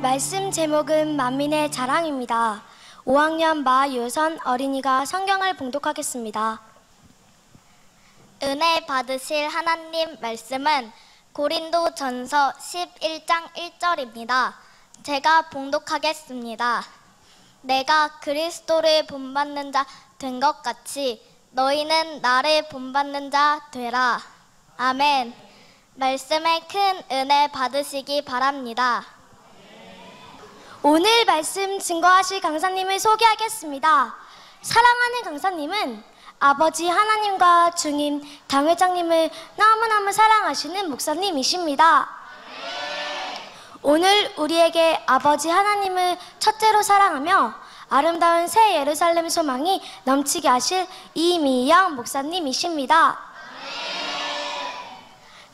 말씀 제목은 만민의 자랑입니다. 5학년 마유선 어린이가 성경을 봉독하겠습니다. 은혜 받으실 하나님 말씀은 고린도 전서 11장 1절입니다. 제가 봉독하겠습니다. 내가 그리스도를 본받는 자 된 것 같이 너희는 나를 본받는 자 되라. 아멘. 말씀에 큰 은혜 받으시기 바랍니다. 오늘 말씀 증거하실 강사님을 소개하겠습니다. 사랑하는 강사님은 아버지 하나님과 주님 당회장님을 너무너무 사랑하시는 목사님이십니다. 오늘 우리에게 아버지 하나님을 첫째로 사랑하며 아름다운 새 예루살렘 소망이 넘치게 하실 이미영 목사님이십니다.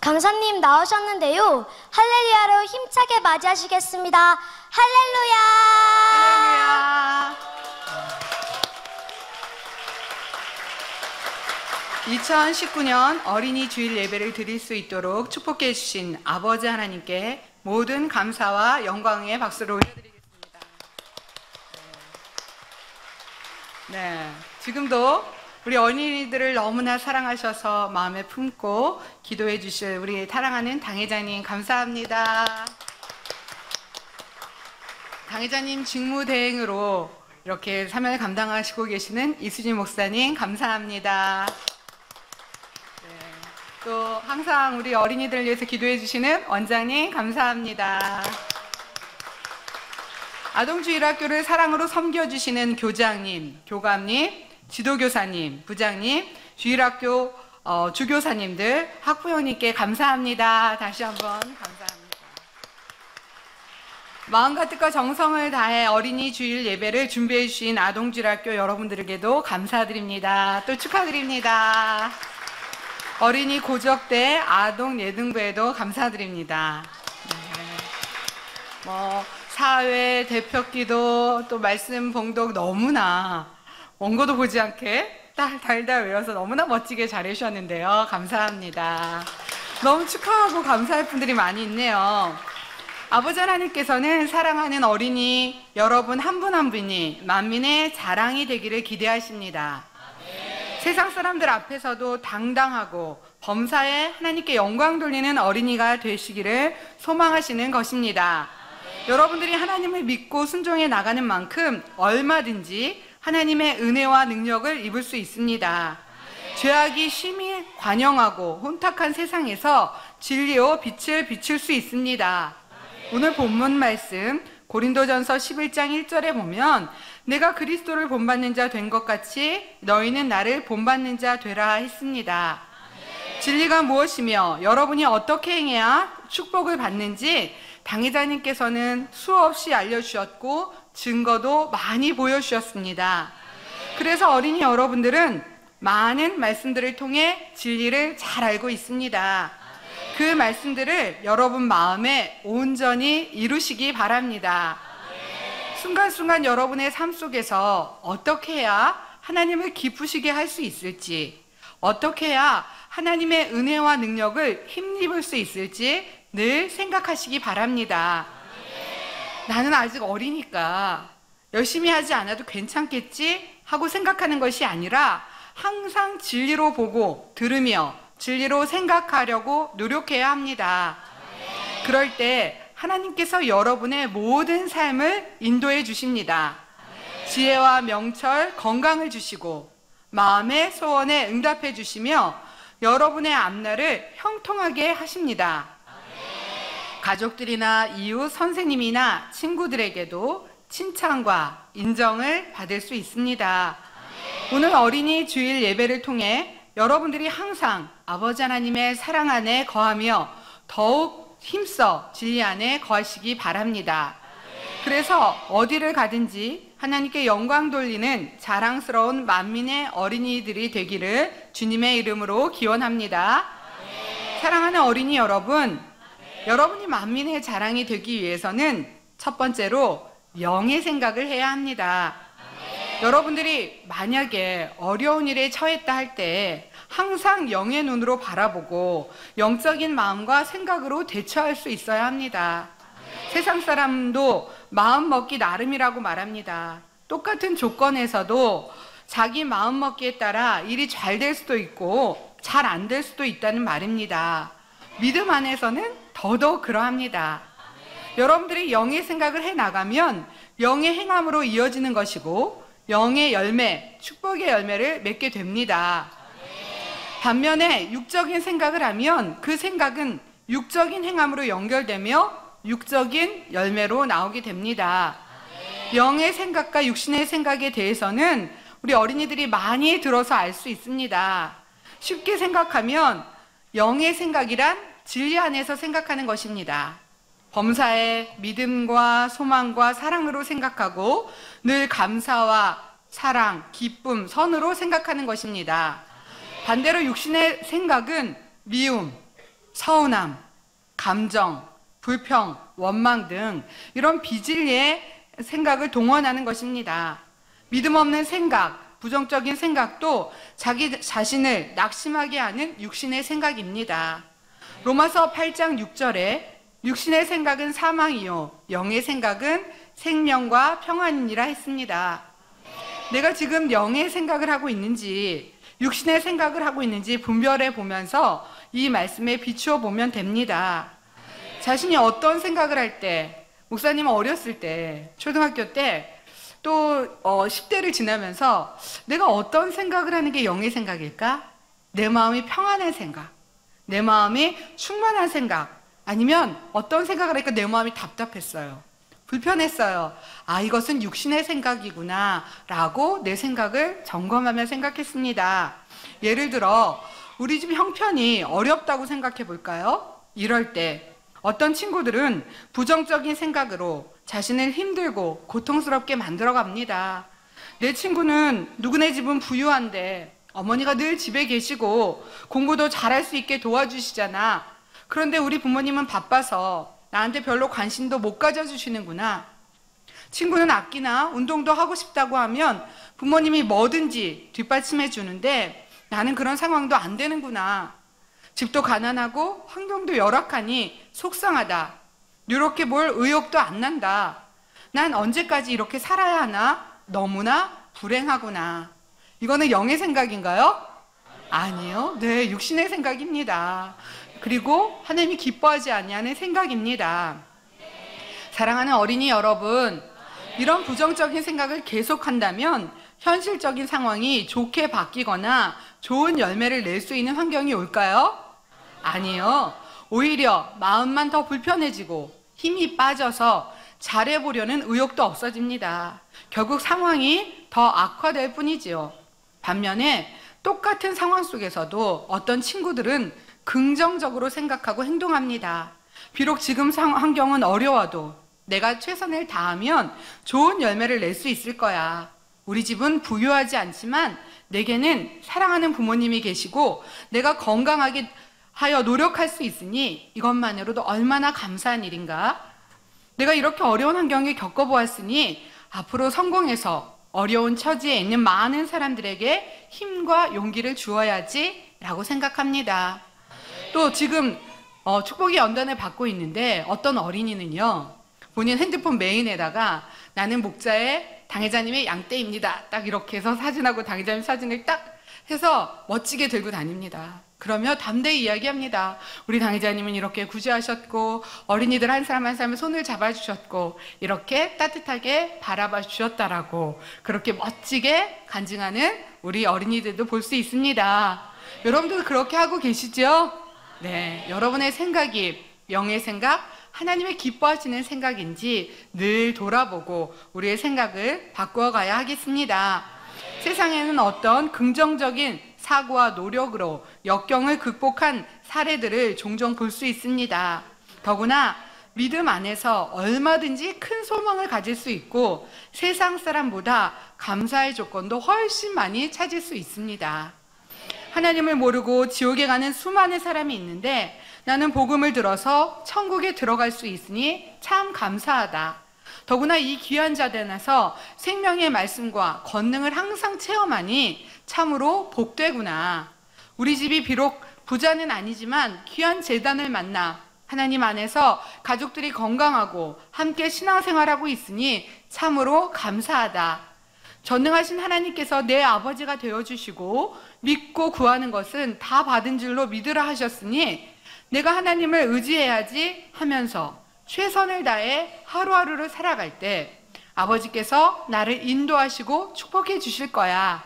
강사님 나오셨는데요. 할렐루야로 힘차게 맞이하시겠습니다. 할렐루야! 할렐루야. 2019년 어린이 주일 예배를 드릴 수 있도록 축복해 주신 아버지 하나님께 모든 감사와 영광의 박수를 올려드리겠습니다. 네. 네. 지금도 우리 어린이들을 너무나 사랑하셔서 마음에 품고 기도해 주실 우리 사랑하는 당회장님 감사합니다. 당회장님 직무대행으로 이렇게 사명을 감당하시고 계시는 이수진 목사님 감사합니다. 네, 또 항상 우리 어린이들을 위해서 기도해 주시는 원장님 감사합니다. 아동주일학교를 사랑으로 섬겨주시는 교장님, 교감님, 지도교사님, 부장님, 주일학교 어, 주교사님들, 학부형님께 감사합니다. 다시 한번 감사합니다. 마음과 뜻과 정성을 다해 어린이 주일 예배를 준비해 주신 아동주일학교 여러분들에게도 감사드립니다. 또 축하드립니다. 어린이 고적대 아동 예등부에도 감사드립니다. 네. 뭐 사회 대표기도 또 말씀 봉독 너무나 원고도 보지 않게 딸 달달 외워서 너무나 멋지게 잘해주셨는데요. 감사합니다. 너무 축하하고 감사할 분들이 많이 있네요. 아버지 하나님께서는 사랑하는 어린이 여러분 한 분한 분이 만민의 자랑이 되기를 기대하십니다. 세상 사람들 앞에서도 당당하고 범사에 하나님께 영광 돌리는 어린이가 되시기를 소망하시는 것입니다. 여러분들이 하나님을 믿고 순종해 나가는 만큼 얼마든지 하나님의 은혜와 능력을 입을 수 있습니다. 죄악이 심히 관영하고 혼탁한 세상에서 진리로 빛을 비출 수 있습니다. 오늘 본문 말씀 고린도전서 11장 1절에 보면 내가 그리스도를 본받는 자 된 것 같이 너희는 나를 본받는 자 되라 했습니다. 진리가 무엇이며 여러분이 어떻게 행해야 축복을 받는지 당회자님께서는 수없이 알려주셨고 증거도 많이 보여주셨습니다. 그래서 어린이 여러분들은 많은 말씀들을 통해 진리를 잘 알고 있습니다. 그 말씀들을 여러분 마음에 온전히 이루시기 바랍니다. 순간순간 여러분의 삶 속에서 어떻게 해야 하나님을 기쁘시게 할 수 있을지, 어떻게 해야 하나님의 은혜와 능력을 힘입을 수 있을지 늘 생각하시기 바랍니다. 나는 아직 어리니까 열심히 하지 않아도 괜찮겠지 하고 생각하는 것이 아니라 항상 진리로 보고 들으며 진리로 생각하려고 노력해야 합니다. 그럴 때 하나님께서 여러분의 모든 삶을 인도해 주십니다. 지혜와 명철, 건강을 주시고 마음의 소원에 응답해 주시며 여러분의 앞날을 형통하게 하십니다. 가족들이나 이웃, 선생님이나 친구들에게도 칭찬과 인정을 받을 수 있습니다. 오늘 어린이 주일 예배를 통해 여러분들이 항상 아버지 하나님의 사랑 안에 거하며 더욱 힘써 진리 안에 거하시기 바랍니다. 그래서 어디를 가든지 하나님께 영광 돌리는 자랑스러운 만민의 어린이들이 되기를 주님의 이름으로 기원합니다. 사랑하는 어린이 여러분, 여러분이 만민의 자랑이 되기 위해서는 첫 번째로 영의 생각을 해야 합니다. 여러분들이 만약에 어려운 일에 처했다 할 때 항상 영의 눈으로 바라보고 영적인 마음과 생각으로 대처할 수 있어야 합니다. 세상 사람도 마음 먹기 나름이라고 말합니다. 똑같은 조건에서도 자기 마음 먹기에 따라 일이 잘 될 수도 있고 잘 안 될 수도 있다는 말입니다. 믿음 안에서는 더더욱 그러합니다. 여러분들이 영의 생각을 해 나가면 영의 행함으로 이어지는 것이고 영의 열매, 축복의 열매를 맺게 됩니다. 반면에 육적인 생각을 하면 그 생각은 육적인 행함으로 연결되며 육적인 열매로 나오게 됩니다. 영의 생각과 육신의 생각에 대해서는 우리 어린이들이 많이 들어서 알 수 있습니다. 쉽게 생각하면 영의 생각이란 진리 안에서 생각하는 것입니다. 범사에 믿음과 소망과 사랑으로 생각하고 늘 감사와 사랑, 기쁨, 선으로 생각하는 것입니다. 반대로 육신의 생각은 미움, 서운함, 감정, 불평, 원망 등 이런 비진리의 생각을 동원하는 것입니다. 믿음 없는 생각, 부정적인 생각도 자기 자신을 낙심하게 하는 육신의 생각입니다. 로마서 8장 6절에 육신의 생각은 사망이요, 영의 생각은 생명과 평안이니라 했습니다. 내가 지금 영의 생각을 하고 있는지, 육신의 생각을 하고 있는지 분별해 보면서 이 말씀에 비추어 보면 됩니다. 자신이 어떤 생각을 할 때, 목사님은 어렸을 때, 초등학교 때, 또 어, 10대를 지나면서 내가 어떤 생각을 하는 게 영의 생각일까? 내 마음이 평안한 생각, 내 마음이 충만한 생각, 아니면 어떤 생각을 하니까 내 마음이 답답했어요. 불편했어요. 아, 이것은 육신의 생각이구나. 라고 내 생각을 점검하며 생각했습니다. 예를 들어, 우리 집 형편이 어렵다고 생각해 볼까요? 이럴 때 어떤 친구들은 부정적인 생각으로 자신을 힘들고 고통스럽게 만들어 갑니다. 내 친구는 누구네 집은 부유한데 어머니가 늘 집에 계시고 공부도 잘할 수 있게 도와주시잖아. 그런데 우리 부모님은 바빠서 나한테 별로 관심도 못 가져주시는구나. 친구는 악기나 운동도 하고 싶다고 하면 부모님이 뭐든지 뒷받침해 주는데 나는 그런 상황도 안 되는구나. 집도 가난하고 환경도 열악하니 속상하다. 이렇게 뭘 의욕도 안 난다. 난 언제까지 이렇게 살아야 하나? 너무나 불행하구나. 이거는 영의 생각인가요? 아니요. 네, 육신의 생각입니다. 그리고 하나님이 기뻐하지 아니하는 생각입니다. 사랑하는 어린이 여러분, 이런 부정적인 생각을 계속한다면 현실적인 상황이 좋게 바뀌거나 좋은 열매를 낼 수 있는 환경이 올까요? 아니요. 오히려 마음만 더 불편해지고 힘이 빠져서 잘해보려는 의욕도 없어집니다. 결국 상황이 더 악화될 뿐이지요. 반면에 똑같은 상황 속에서도 어떤 친구들은 긍정적으로 생각하고 행동합니다. 비록 지금 상, 환경은 어려워도 내가 최선을 다하면 좋은 열매를 낼 수 있을 거야. 우리 집은 부유하지 않지만 내게는 사랑하는 부모님이 계시고 내가 건강하게 하여 노력할 수 있으니 이것만으로도 얼마나 감사한 일인가? 내가 이렇게 어려운 환경에 겪어보았으니 앞으로 성공해서 어려운 처지에 있는 많은 사람들에게 힘과 용기를 주어야지 라고 생각합니다. 또 지금 어, 축복의 연단을 받고 있는데 어떤 어린이는요, 본인 핸드폰 메인에다가 나는 목자의 당회자님의 양떼입니다. 딱 이렇게 해서 사진하고 당회자님 사진을 딱 해서 멋지게 들고 다닙니다. 그러며 담대히 이야기합니다. 우리 당회자님은 이렇게 구제하셨고 어린이들 한 사람 한 사람의 손을 잡아주셨고 이렇게 따뜻하게 바라봐 주셨다라고 그렇게 멋지게 간증하는 우리 어린이들도 볼 수 있습니다. 여러분들 그렇게 하고 계시죠? 네, 여러분의 생각이 영의 생각, 하나님의 기뻐하시는 생각인지 늘 돌아보고 우리의 생각을 바꾸어 가야 하겠습니다. 세상에는 어떤 긍정적인 사고와 노력으로 역경을 극복한 사례들을 종종 볼 수 있습니다. 더구나 믿음 안에서 얼마든지 큰 소망을 가질 수 있고 세상 사람보다 감사의 조건도 훨씬 많이 찾을 수 있습니다. 하나님을 모르고 지옥에 가는 수많은 사람이 있는데 나는 복음을 들어서 천국에 들어갈 수 있으니 참 감사하다. 더구나 이 귀한 자단에서 생명의 말씀과 권능을 항상 체험하니 참으로 복되구나. 우리 집이 비록 부자는 아니지만 귀한 재단을 만나 하나님 안에서 가족들이 건강하고 함께 신앙생활하고 있으니 참으로 감사하다. 전능하신 하나님께서 내 아버지가 되어주시고 믿고 구하는 것은 다 받은 줄로 믿으라 하셨으니 내가 하나님을 의지해야지 하면서 최선을 다해 하루하루를 살아갈 때 아버지께서 나를 인도하시고 축복해 주실 거야.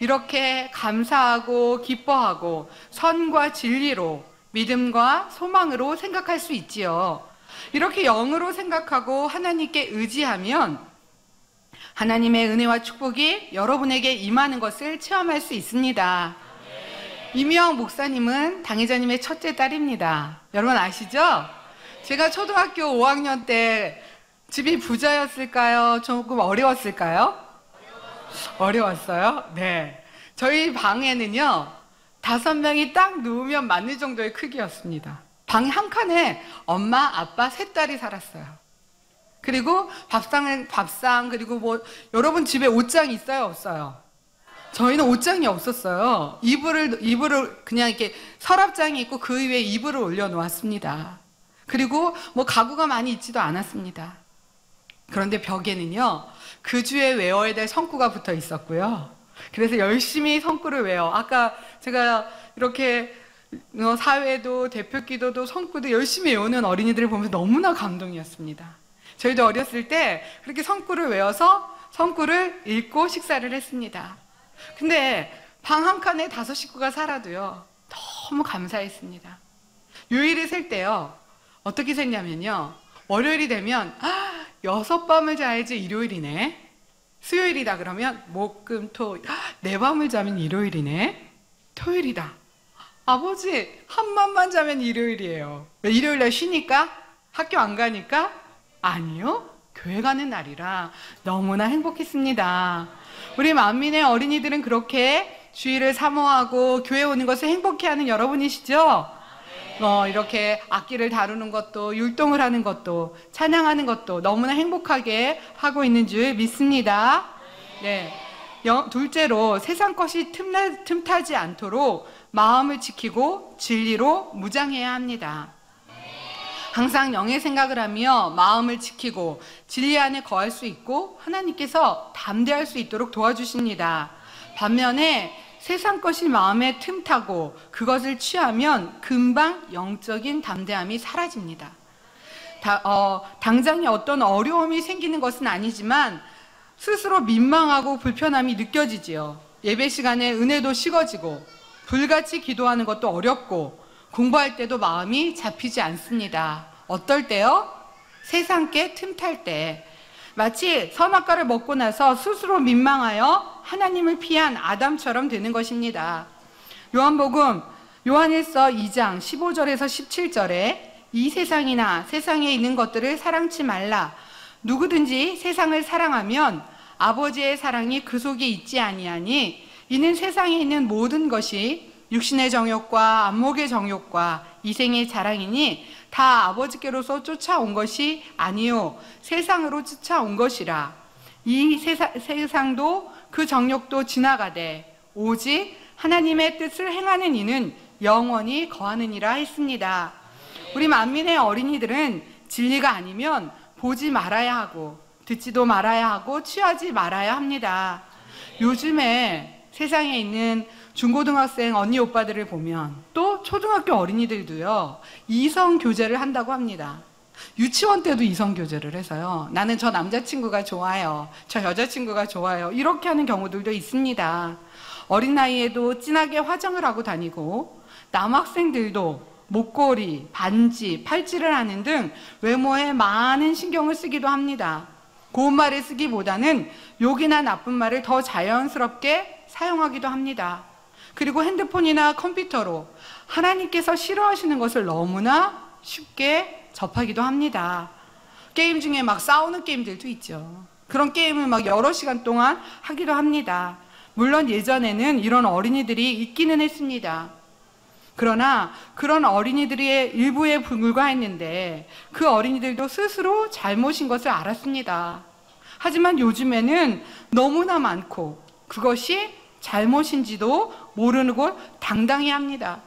이렇게 감사하고 기뻐하고 선과 진리로 믿음과 소망으로 생각할 수 있지요. 이렇게 영으로 생각하고 하나님께 의지하면 하나님의 은혜와 축복이 여러분에게 임하는 것을 체험할 수 있습니다. 이미영 목사님은 당회자님의 첫째 딸입니다. 여러분 아시죠? 제가 초등학교 5학년 때 집이 부자였을까요? 조금 어려웠을까요? 어려웠어요? 네. 저희 방에는요, 다섯 명이 딱 누우면 맞는 정도의 크기였습니다. 방 한 칸에 엄마, 아빠, 세 딸이 살았어요. 그리고 밥상은 밥상, 그리고 뭐, 여러분 집에 옷장 있어요? 없어요? 저희는 옷장이 없었어요. 이불을, 이불을 그냥 이렇게 서랍장이 있고 그 위에 이불을 올려놓았습니다. 그리고 뭐 가구가 많이 있지도 않았습니다. 그런데 벽에는요, 그 주에 외워야 될 성구가 붙어 있었고요. 그래서 열심히 성구를 외워. 아까 제가 이렇게 어, 사회도 대표 기도도 성구도 열심히 외우는 어린이들을 보면서 너무나 감동이었습니다. 저희도 어렸을 때 그렇게 성구를 외워서 성구를 읽고 식사를 했습니다. 근데 방 한 칸에 다섯 식구가 살아도요, 너무 감사했습니다. 요일을 셀 때요, 어떻게 셌냐면요, 월요일이 되면, 아, 여섯 밤을 자야지 일요일이네. 수요일이다 그러면 목, 금, 토, 아, 네 밤을 자면 일요일이네. 토요일이다. 아버지, 한 밤만 자면 일요일이에요. 왜 일요일 날 쉬니까? 학교 안 가니까? 아니요. 교회 가는 날이라 너무나 행복했습니다. 우리 만민의 어린이들은 그렇게 주일을 사모하고 교회 오는 것을 행복해하는 여러분이시죠? 어, 이렇게 악기를 다루는 것도 율동을 하는 것도 찬양하는 것도 너무나 행복하게 하고 있는 줄 믿습니다. 네. 영- 둘째로 세상 것이 틈나, 틈타지 않도록 마음을 지키고 진리로 무장해야 합니다. 항상 영의 생각을 하며 마음을 지키고 진리 안에 거할 수 있고 하나님께서 담대할 수 있도록 도와주십니다. 반면에 세상 것이 마음에 틈타고 그것을 취하면 금방 영적인 담대함이 사라집니다. 다, 어, 당장에 어떤 어려움이 생기는 것은 아니지만 스스로 민망하고 불편함이 느껴지지요. 예배 시간에 은혜도 식어지고 불같이 기도하는 것도 어렵고 공부할 때도 마음이 잡히지 않습니다. 어떨 때요? 세상께 틈탈 때. 마치 선악과를 먹고 나서 스스로 민망하여 하나님을 피한 아담처럼 되는 것입니다. 요한복음 요한일서 2장 15절에서 17절에 이 세상이나 세상에 있는 것들을 사랑치 말라. 누구든지 세상을 사랑하면 아버지의 사랑이 그 속에 있지 아니하니 이는 세상에 있는 모든 것이 육신의 정욕과 안목의 정욕과 이생의 자랑이니 다 아버지께로서 쫓아온 것이 아니요 세상으로 쫓아온 것이라 이 세사, 세상도 그 정욕도 지나가되 오직 하나님의 뜻을 행하는 이는 영원히 거하느니라 했습니다. 우리 만민의 어린이들은 진리가 아니면 보지 말아야 하고 듣지도 말아야 하고 취하지 말아야 합니다. 요즘에 세상에 있는 중고등학생 언니 오빠들을 보면 또 초등학교 어린이들도요 이성 교제를 한다고 합니다. 유치원 때도 이성 교제를 해서요. 나는 저 남자친구가 좋아요. 저 여자친구가 좋아요. 이렇게 하는 경우들도 있습니다. 어린 나이에도 진하게 화장을 하고 다니고 남학생들도 목걸이, 반지, 팔찌를 하는 등 외모에 많은 신경을 쓰기도 합니다. 고운 말을 쓰기보다는 욕이나 나쁜 말을 더 자연스럽게 사용하기도 합니다. 그리고 핸드폰이나 컴퓨터로 하나님께서 싫어하시는 것을 너무나 쉽게 접하기도 합니다. 게임 중에 막 싸우는 게임들도 있죠. 그런 게임을 막 여러 시간 동안 하기도 합니다. 물론 예전에는 이런 어린이들이 있기는 했습니다. 그러나 그런 어린이들의 일부에 불과했는데 그 어린이들도 스스로 잘못인 것을 알았습니다. 하지만 요즘에는 너무나 많고 그것이 잘못인지도 모르는 걸 당당히 합니다.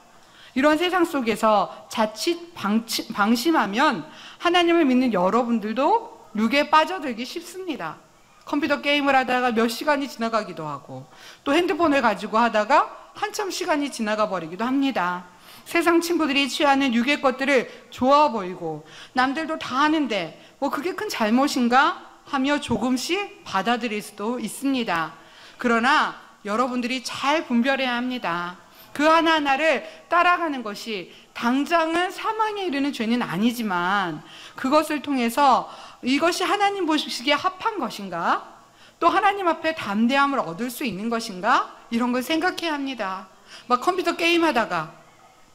이런 세상 속에서 자칫 방치, 방심하면 하나님을 믿는 여러분들도 육에 빠져들기 쉽습니다. 컴퓨터 게임을 하다가 몇 시간이 지나가기도 하고 또 핸드폰을 가지고 하다가 한참 시간이 지나가 버리기도 합니다. 세상 친구들이 취하는 육의 것들을 좋아 보이고 남들도 다 하는데 뭐 그게 큰 잘못인가 하며 조금씩 받아들일 수도 있습니다. 그러나 여러분들이 잘 분별해야 합니다. 그 하나하나를 따라가는 것이 당장은 사망에 이르는 죄는 아니지만 그것을 통해서 이것이 하나님 보시기에 합한 것인가? 또 하나님 앞에 담대함을 얻을 수 있는 것인가? 이런 걸 생각해야 합니다. 막 컴퓨터 게임 하다가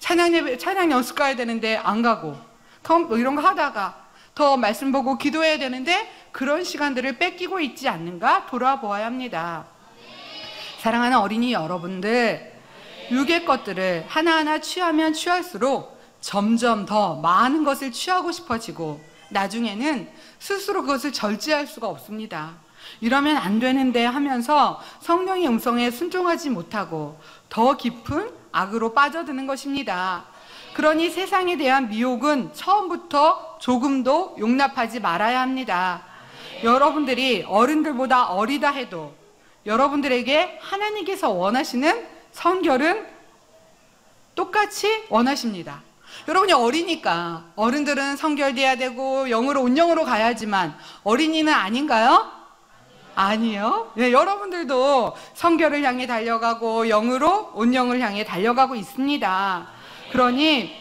찬양 찬양 연습 가야 되는데 안 가고 컴- 뭐 이런 거 하다가 더 말씀 보고 기도해야 되는데 그런 시간들을 뺏기고 있지 않는가 돌아보아야 합니다. 사랑하는 어린이 여러분들, 육의 것들을 하나하나 취하면 취할수록 점점 더 많은 것을 취하고 싶어지고 나중에는 스스로 그것을 절제할 수가 없습니다. 이러면 안 되는데 하면서 성령의 음성에 순종하지 못하고 더 깊은 악으로 빠져드는 것입니다. 그러니 세상에 대한 미혹은 처음부터 조금도 용납하지 말아야 합니다. 여러분들이 어른들보다 어리다 해도 여러분들에게 하나님께서 원하시는 성결은 똑같이 원하십니다. 여러분이 어리니까 어른들은 성결돼야 되고 영으로 온영으로 가야지만 어린이는 아닌가요? 아니요. 네, 여러분들도 성결을 향해 달려가고 영으로 온영을 향해 달려가고 있습니다. 그러니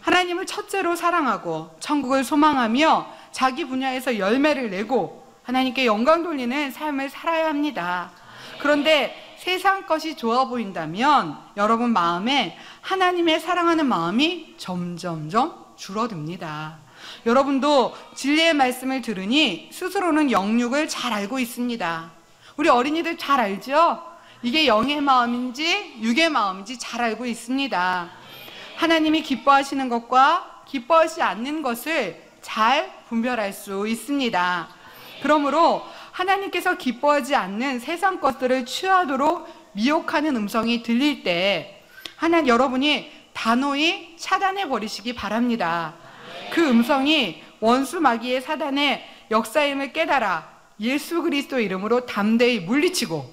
하나님을 첫째로 사랑하고 천국을 소망하며 자기 분야에서 열매를 내고 하나님께 영광 돌리는 삶을 살아야 합니다. 그런데 세상 것이 좋아 보인다면 여러분 마음에 하나님의 사랑하는 마음이 점점점 줄어듭니다. 여러분도 진리의 말씀을 들으니 스스로는 영육을 잘 알고 있습니다. 우리 어린이들 잘 알죠? 이게 영의 마음인지 육의 마음인지 잘 알고 있습니다. 하나님이 기뻐하시는 것과 기뻐하지 않는 것을 잘 분별할 수 있습니다. 그러므로 하나님께서 기뻐하지 않는 세상 것들을 취하도록 미혹하는 음성이 들릴 때 하나 여러분이 단호히 차단해 버리시기 바랍니다. 그 음성이 원수 마귀의 사단의 역사임을 깨달아 예수 그리스도 이름으로 담대히 물리치고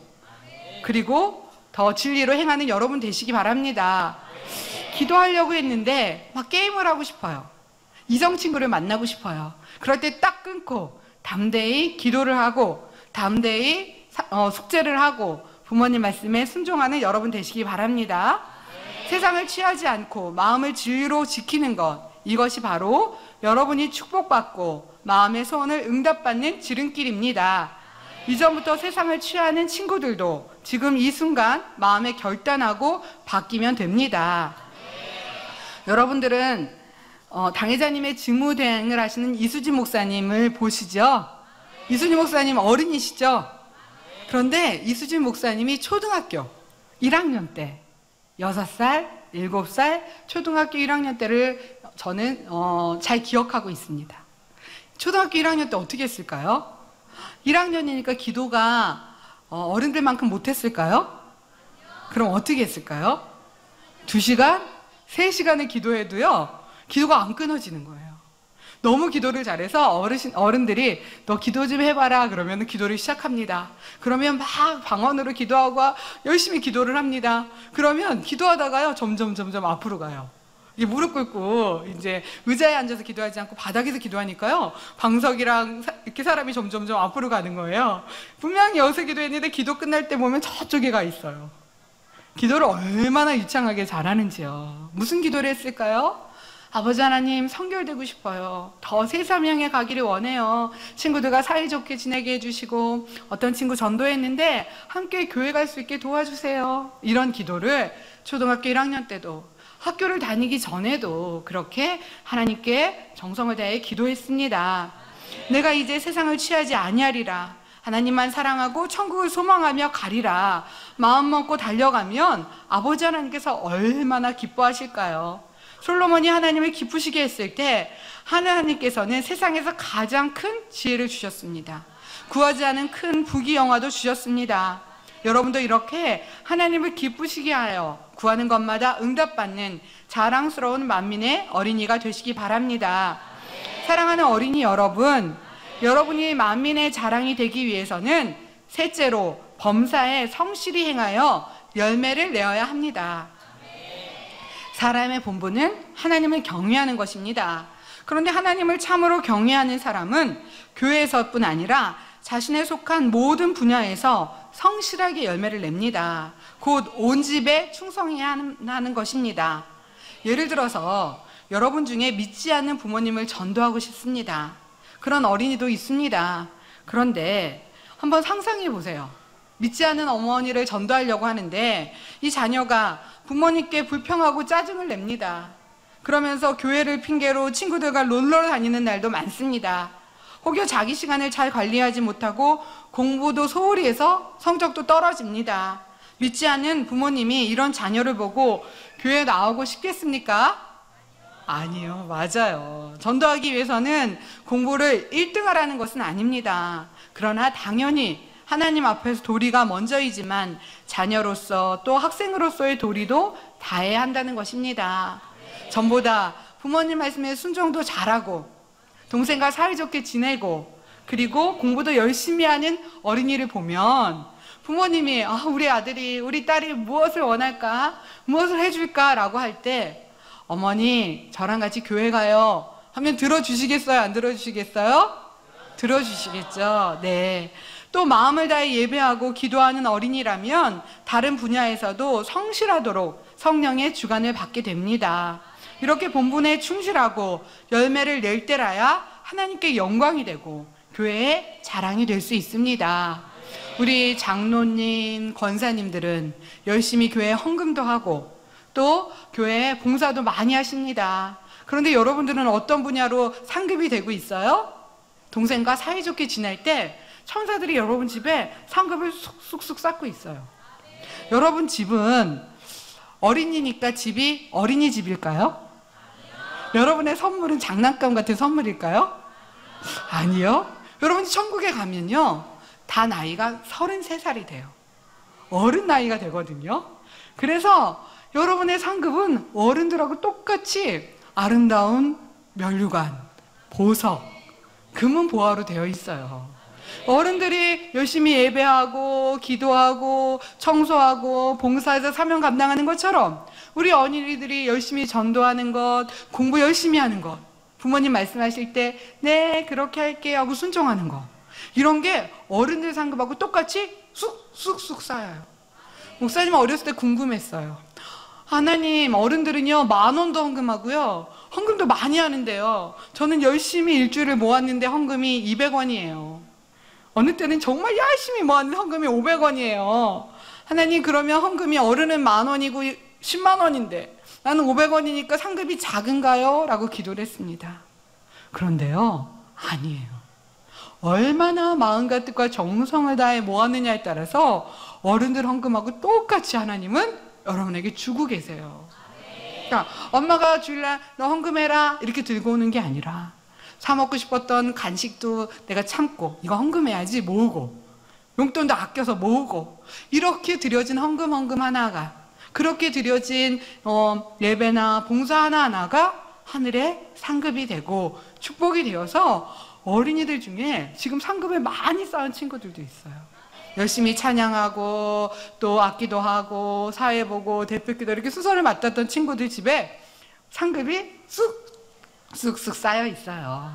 그리고 더 진리로 행하는 여러분 되시기 바랍니다. 기도하려고 했는데 막 게임을 하고 싶어요. 이성 친구를 만나고 싶어요. 그럴 때 딱 끊고 담대히 기도를 하고 담대히 사- 어, 숙제를 하고 부모님 말씀에 순종하는 여러분 되시기 바랍니다. 세상을 취하지 않고 마음을 진리로 지키는 것 이것이 바로 여러분이 축복받고 마음의 소원을 응답받는 지름길입니다. 이전부터 세상을 취하는 친구들도 지금 이 순간 마음에 결단하고 바뀌면 됩니다. 여러분들은 어, 당회자님의 직무 대행을 하시는 이수진 목사님을 보시죠? 이수진 목사님 어른이시죠? 그런데 이수진 목사님이 초등학교 1학년 때 6살, 7살 초등학교 1학년 때를 저는 어, 잘 기억하고 있습니다. 초등학교 1학년 때 어떻게 했을까요? 1학년이니까 기도가 어, 어른들만큼 못했을까요? 그럼 어떻게 했을까요? 2시간? 3시간을 기도해도요, 기도가 안 끊어지는 거예요. 너무 기도를 잘해서 어르신, 어른들이 너 기도 좀 해봐라. 그러면 기도를 시작합니다. 그러면 막 방언으로 기도하고 열심히 기도를 합니다. 그러면 기도하다가요, 점점, 점점 앞으로 가요. 이 무릎 꿇고 이제 의자에 앉아서 기도하지 않고 바닥에서 기도하니까요 방석이랑 사- 이렇게 사람이 점점점 앞으로 가는 거예요 분명히 여기서 기도했는데 기도 끝날 때 보면 저쪽에 가 있어요 기도를 얼마나 유창하게 잘하는지요. 무슨 기도를 했을까요? 아버지 하나님 성결되고 싶어요. 더 세사명에 가기를 원해요. 친구들과 사이좋게 지내게 해주시고 어떤 친구 전도했는데 함께 교회 갈 수 있게 도와주세요. 이런 기도를 초등학교 1학년 때도 학교를 다니기 전에도 그렇게 하나님께 정성을 다해 기도했습니다. 내가 이제 세상을 취하지 아니하리라. 하나님만 사랑하고 천국을 소망하며 가리라. 마음 먹고 달려가면 아버지 하나님께서 얼마나 기뻐하실까요? 솔로몬이 하나님을 기쁘시게 했을 때 하나님께서는 세상에서 가장 큰 지혜를 주셨습니다. 구하지 않은 큰 부귀 영화도 주셨습니다. 여러분도 이렇게 하나님을 기쁘시게 하여 구하는 것마다 응답받는 자랑스러운 만민의 어린이가 되시기 바랍니다. 사랑하는 어린이 여러분, 여러분이 만민의 자랑이 되기 위해서는 셋째로 범사에 성실히 행하여 열매를 내어야 합니다. 사람의 본분은 하나님을 경외하는 것입니다. 그런데 하나님을 참으로 경외하는 사람은 교회에서뿐 아니라 자신에 속한 모든 분야에서 성실하게 열매를 냅니다. 곧 온 집에 충성해야 하는 것입니다. 예를 들어서 여러분 중에 믿지 않는 부모님을 전도하고 싶습니다. 그런 어린이도 있습니다. 그런데 한번 상상해 보세요. 믿지 않는 어머니를 전도하려고 하는데 이 자녀가 부모님께 불평하고 짜증을 냅니다. 그러면서 교회를 핑계로 친구들과 놀러 다니는 날도 많습니다. 혹여 자기 시간을 잘 관리하지 못하고 공부도 소홀히 해서 성적도 떨어집니다. 믿지 않는 부모님이 이런 자녀를 보고 교회 나오고 싶겠습니까? 아니요, 맞아요. 전도하기 위해서는 공부를 1등 하라는 것은 아닙니다. 그러나 당연히 하나님 앞에서 도리가 먼저이지만 자녀로서 또 학생으로서의 도리도 다해야 한다는 것입니다. 전보다 부모님 말씀에 순종도 잘하고 동생과 사이좋게 지내고 그리고 공부도 열심히 하는 어린이를 보면 부모님이 아, 우리 아들이 우리 딸이 무엇을 원할까? 무엇을 해줄까라고 할 때 어머니 저랑 같이 교회 가요. 하면 들어주시겠어요? 안 들어주시겠어요? 들어주시겠죠. 네. 또 마음을 다해 예배하고 기도하는 어린이라면 다른 분야에서도 성실하도록 성령의 주관을 받게 됩니다. 이렇게 본분에 충실하고 열매를 낼 때라야 하나님께 영광이 되고 교회의 자랑이 될 수 있습니다. 우리 장로님, 권사님들은 열심히 교회 헌금도 하고 또 교회 봉사도 많이 하십니다. 그런데 여러분들은 어떤 분야로 상급이 되고 있어요? 동생과 사이좋게 지낼 때 천사들이 여러분 집에 상급을 쑥쑥 쌓고 있어요. 여러분 집은 어린이니까 집이 어린이집일까요? 여러분의 선물은 장난감 같은 선물일까요? 아니요. 여러분이 천국에 가면요. 다 나이가 33살이 돼요. 어른 나이가 되거든요. 그래서 여러분의 상급은 어른들하고 똑같이 아름다운 면류관, 보석, 금은 보화로 되어 있어요. 어른들이 열심히 예배하고 기도하고 청소하고 봉사해서 사명 감당하는 것처럼 우리 어린이들이 열심히 전도하는 것, 공부 열심히 하는 것, 부모님 말씀하실 때 네, 그렇게 할게요 하고 순종하는 것. 이런 게 어른들 상급하고 똑같이 쑥쑥쑥 쌓여요. 목사님 어렸을 때 궁금했어요. 하나님, 어른들은요, 만 원도 헌금하고요, 헌금도 많이 하는데요. 저는 열심히 일주일을 모았는데 헌금이 200원이에요. 어느 때는 정말 열심히 모았는데 헌금이 500원이에요. 하나님, 그러면 헌금이 어른은 만 원이고 10만 원인데 나는 500원이니까 상급이 작은가요? 라고 기도를 했습니다. 그런데요, 아니에요. 얼마나 마음과 뜻과 정성을 다해 모았느냐에 따라서 어른들 헌금하고 똑같이 하나님은 여러분에게 주고 계세요. 그러니까 엄마가 주일날 너 헌금해라 이렇게 들고 오는 게 아니라 사 먹고 싶었던 간식도 내가 참고 이거 헌금해야지 모으고 용돈도 아껴서 모으고 이렇게 드려진 헌금 헌금 하나가 그렇게 드려진 어, 예배나 봉사 하나하나가 하늘의 상급이 되고 축복이 되어서 어린이들 중에 지금 상급을 많이 쌓은 친구들도 있어요. 열심히 찬양하고 또 악기도 하고 사회 보고 대표 기도 이렇게 수선을 맡았던 친구들 집에 상급이 쑥 쑥쑥 쌓여 있어요.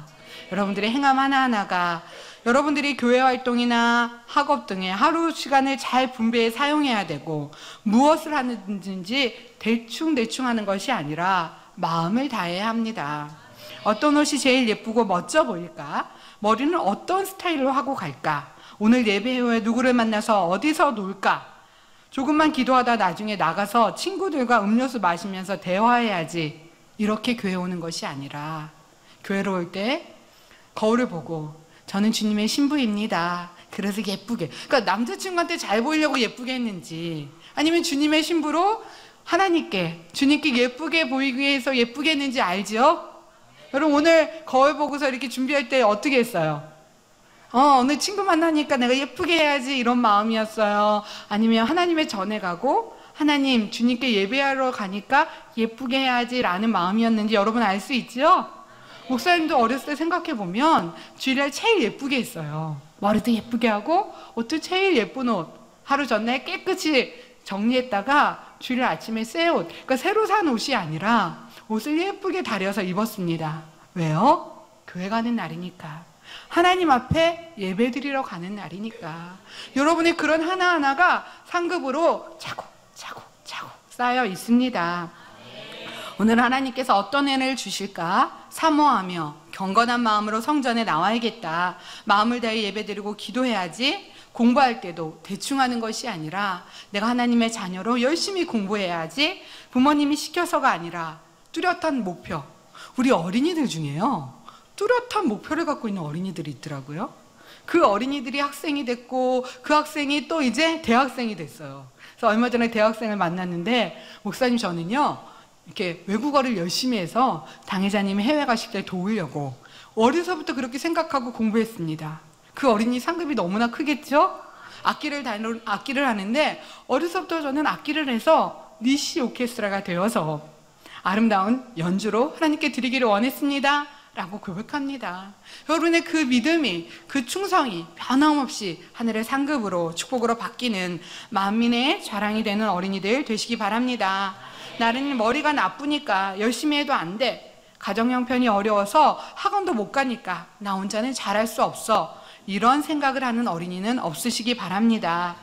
여러분들의 행함 하나하나가 여러분들이 교회 활동이나 학업 등의 하루 시간을 잘 분배해 사용해야 되고 무엇을 하는지 대충대충 하는 것이 아니라 마음을 다해야 합니다. 어떤 옷이 제일 예쁘고 멋져 보일까? 머리는 어떤 스타일로 하고 갈까? 오늘 예배 후에 누구를 만나서 어디서 놀까? 조금만 기도하다 나중에 나가서 친구들과 음료수 마시면서 대화해야지. 이렇게 교회 오는 것이 아니라 교회로 올 때 거울을 보고 저는 주님의 신부입니다. 그래서 예쁘게. 그러니까 남자친구한테 잘 보이려고 예쁘게 했는지 아니면 주님의 신부로 하나님께 주님께 예쁘게 보이기 위해서 예쁘게 했는지 알죠? 여러분 오늘 거울 보고서 이렇게 준비할 때 어떻게 했어요? 어, 오늘 친구 만나니까 내가 예쁘게 해야지 이런 마음이었어요. 아니면 하나님의 전에 가고 하나님 주님께 예배하러 가니까 예쁘게 해야지 라는 마음이었는지 여러분 알 수 있죠? 목사님도 어렸을 때 생각해 보면 주일날 제일 예쁘게 했어요. 머리도 예쁘게 하고 옷도 제일 예쁜 옷. 하루 전에 깨끗이 정리했다가 주일날 아침에 새 옷. 그러니까 새로 산 옷이 아니라 옷을 예쁘게 다려서 입었습니다. 왜요? 교회 가는 날이니까. 하나님 앞에 예배 드리러 가는 날이니까. 여러분의 그런 하나하나가 상급으로 차곡 차곡 차곡 쌓여 있습니다. 오늘 하나님께서 어떤 은혜를 주실까 사모하며 경건한 마음으로 성전에 나와야겠다. 마음을 다해 예배드리고 기도해야지. 공부할 때도 대충 하는 것이 아니라 내가 하나님의 자녀로 열심히 공부해야지. 부모님이 시켜서가 아니라 뚜렷한 목표. 우리 어린이들 중에요. 뚜렷한 목표를 갖고 있는 어린이들이 있더라고요. 그 어린이들이 학생이 됐고 그 학생이 또 이제 대학생이 됐어요. 그래서 얼마 전에 대학생을 만났는데 목사님 저는요 이렇게 외국어를 열심히 해서 당회자님이 해외 가실 때 도우려고 어려서부터 그렇게 생각하고 공부했습니다. 그 어린이 상급이 너무나 크겠죠? 악기를 다루, 악기를 하는데 어려서부터 저는 악기를 해서 니시 오케스트라가 되어서 아름다운 연주로 하나님께 드리기를 원했습니다. 라고 고백합니다. 여러분의 그 믿음이, 그 충성이 변함없이 하늘의 상급으로 축복으로 바뀌는 만민의 자랑이 되는 어린이들 되시기 바랍니다. 나는 머리가 나쁘니까 열심히 해도 안 돼. 가정 형편이 어려워서 학원도 못 가니까 나 혼자는 잘할 수 없어. 이런 생각을 하는 어린이는 없으시기 바랍니다.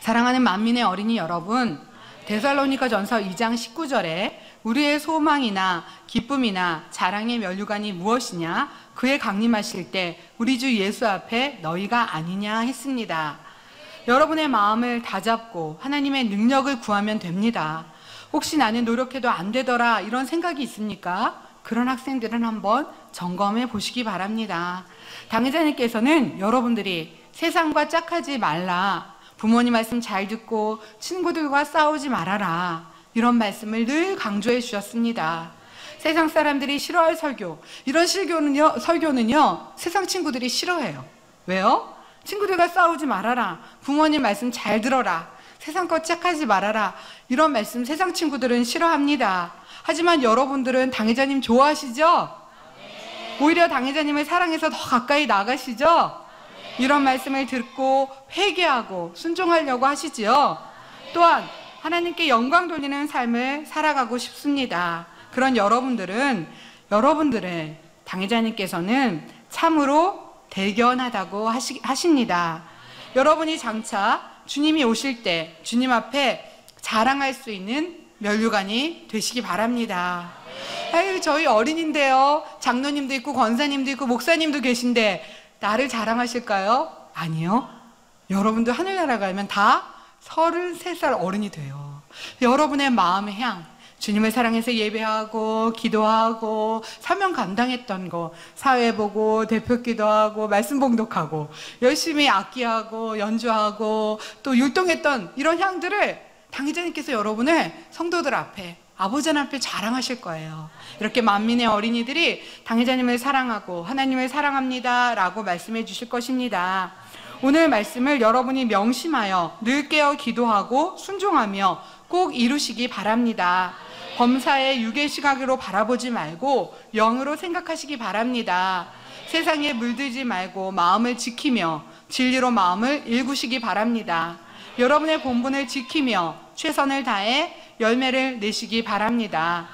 사랑하는 만민의 어린이 여러분, 데살로니가 전서 2장 19절에 우리의 소망이나 기쁨이나 자랑의 면류관이 무엇이냐? 그의 강림하실 때 우리 주 예수 앞에 너희가 아니냐 했습니다. 여러분의 마음을 다잡고 하나님의 능력을 구하면 됩니다. 혹시 나는 노력해도 안 되더라 이런 생각이 있습니까? 그런 학생들은 한번 점검해 보시기 바랍니다. 당회자님께서는 여러분들이 세상과 짝하지 말라. 부모님 말씀 잘 듣고 친구들과 싸우지 말아라. 이런 말씀을 늘 강조해 주셨습니다. 세상 사람들이 싫어할 설교. 이런 설교는요, 설교는요, 세상 친구들이 싫어해요. 왜요? 친구들과 싸우지 말아라. 부모님 말씀 잘 들어라. 세상 것 착하지 말아라. 이런 말씀 세상 친구들은 싫어합니다. 하지만 여러분들은 당회자님 좋아하시죠? 오히려 당회자님을 사랑해서 더 가까이 나가시죠? 이런 말씀을 듣고 회개하고 순종하려고 하시지요. 또한 하나님께 영광 돌리는 삶을 살아가고 싶습니다. 그런 여러분들은 여러분들의 당회자님께서는 참으로 대견하다고 하시, 하십니다. 여러분이 장차 주님이 오실 때 주님 앞에 자랑할 수 있는 면류관이 되시기 바랍니다. 아유, 저희 어린인데요. 장로님도 있고 권사님도 있고 목사님도 계신데 나를 자랑하실까요? 아니요. 여러분도 하늘나라 가면 다 33살 어른이 돼요. 여러분의 마음의 향, 주님을 사랑해서 예배하고 기도하고 사명 감당했던 거 사회 보고 대표 기도하고 말씀 봉독하고 열심히 악기하고 연주하고 또 율동했던 이런 향들을 당회자님께서 여러분을 성도들 앞에 아버지 앞에 자랑하실 거예요. 이렇게 만민의 어린이들이 당회자님을 사랑하고 하나님을 사랑합니다 라고 말씀해 주실 것입니다. 오늘 말씀을 여러분이 명심하여 늘 깨어 기도하고 순종하며 꼭 이루시기 바랍니다. 범사의 육의 시각으로 바라보지 말고 영으로 생각하시기 바랍니다. 세상에 물들지 말고 마음을 지키며 진리로 마음을 일구시기 바랍니다. 여러분의 본분을 지키며 최선을 다해 열매를 내시기 바랍니다.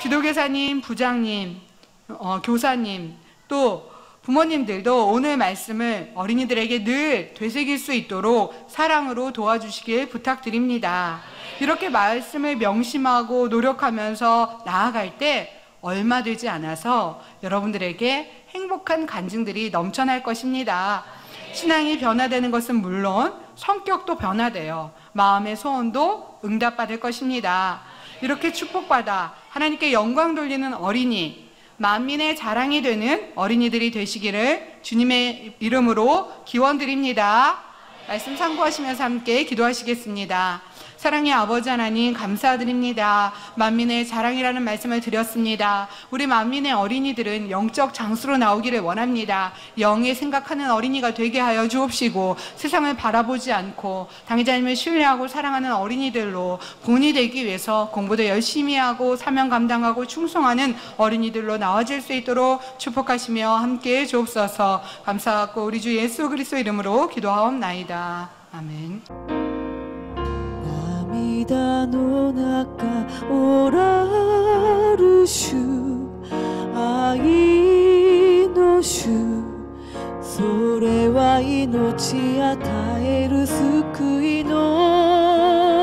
지도교사님, 부장님, 어, 교사님, 또 부모님들도 오늘 말씀을 어린이들에게 늘 되새길 수 있도록 사랑으로 도와주시길 부탁드립니다. 이렇게 말씀을 명심하고 노력하면서 나아갈 때 얼마 되지 않아서 여러분들에게 행복한 간증들이 넘쳐날 것입니다. 신앙이 변화되는 것은 물론 성격도 변화돼요. 마음의 소원도 응답받을 것입니다. 이렇게 축복받아 하나님께 영광 돌리는 어린이, 만민의 자랑이 되는 어린이들이 되시기를 주님의 이름으로 기원드립니다. 말씀 참고하시면서 함께 기도하시겠습니다. 사랑의 아버지 하나님 감사드립니다. 만민의 자랑이라는 말씀을 드렸습니다. 우리 만민의 어린이들은 영적 장수로 나오기를 원합니다. 영에 생각하는 어린이가 되게 하여 주옵시고 세상을 바라보지 않고 당자님을 신뢰하고 사랑하는 어린이들로 본이 되기 위해서 공부도 열심히 하고 사명 감당하고 충성하는 어린이들로 나와질 수 있도록 축복하시며 함께 주옵소서 감사하고 우리 주 예수 그리스도 이름으로 기도하옵나이다. 아멘. 涙の中おらる主愛の主それは命与える救いの